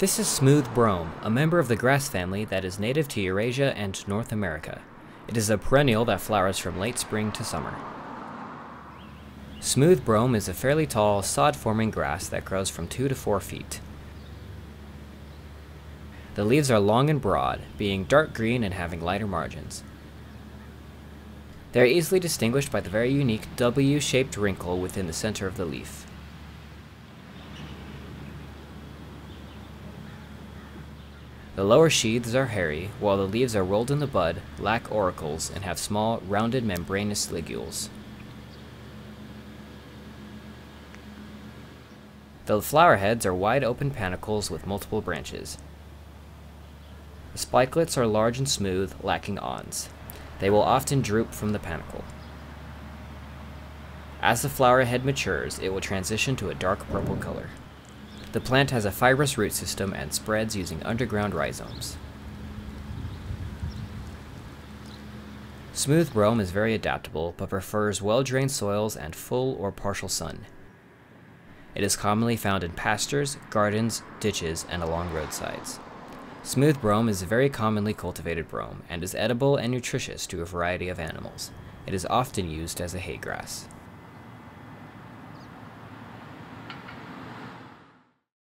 This is smooth brome, a member of the grass family that is native to Eurasia and North America. It is a perennial that flowers from late spring to summer. Smooth brome is a fairly tall, sod-forming grass that grows from 2 to 4 feet. The leaves are long and broad, being dark green and having lighter margins. They are easily distinguished by the very unique W-shaped wrinkle within the center of the leaf. The lower sheaths are hairy, while the leaves are rolled in the bud, lack auricles, and have small, rounded membranous ligules. The flower heads are wide open panicles with multiple branches. The spikelets are large and smooth, lacking awns. They will often droop from the panicle. As the flower head matures, it will transition to a dark purple color. The plant has a fibrous root system and spreads using underground rhizomes. Smooth brome is very adaptable, but prefers well-drained soils and full or partial sun. It is commonly found in pastures, gardens, ditches, and along roadsides. Smooth brome is a very commonly cultivated brome and is edible and nutritious to a variety of animals. It is often used as a hay grass.